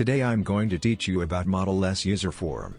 Today I'm going to teach you about Modeless User Form.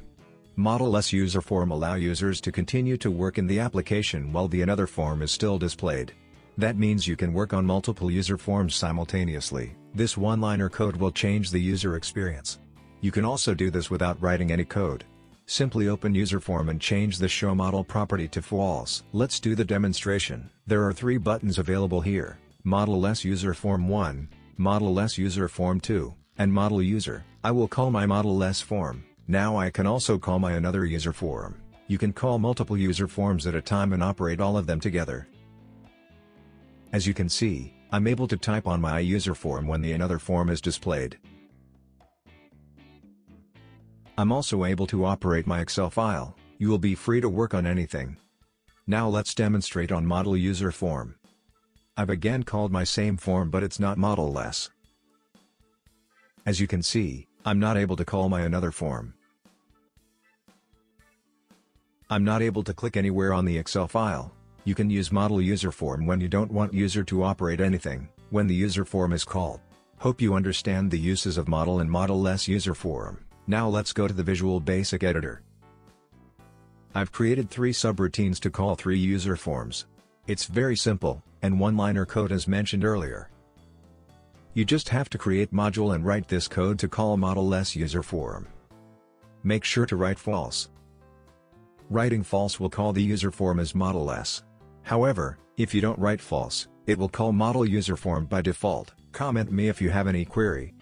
Modeless User Form allow users to continue to work in the application while the another form is still displayed. That means you can work on multiple user forms simultaneously. This one-liner code will change the user experience. You can also do this without writing any code. Simply open user form and change the show modal property to false. Let's do the demonstration. There are three buttons available here, Modeless User Form 1, Modeless User Form 2, and Modal User. I will call my Modeless form. Now I can also call my another user form. You can call multiple user forms at a time and operate all of them together. As you can see, I'm able to type on my user form when the another form is displayed. I'm also able to operate my Excel file, you will be free to work on anything. Now let's demonstrate on modal user form. I've again called my same form but it's not modeless. As you can see, I'm not able to call my another form. I'm not able to click anywhere on the Excel file. You can use modal user form when you don't want user to operate anything, when the user form is called. Hope you understand the uses of modal and modeless user form. Now let's go to the Visual Basic Editor. I've created three subroutines to call three user forms. It's very simple, and one-liner code as mentioned earlier. You just have to create module and write this code to call modeless user form. Make sure to write false. Writing false will call the user form as modeless. However, if you don't write false, it will call modal user form by default. Comment me if you have any query.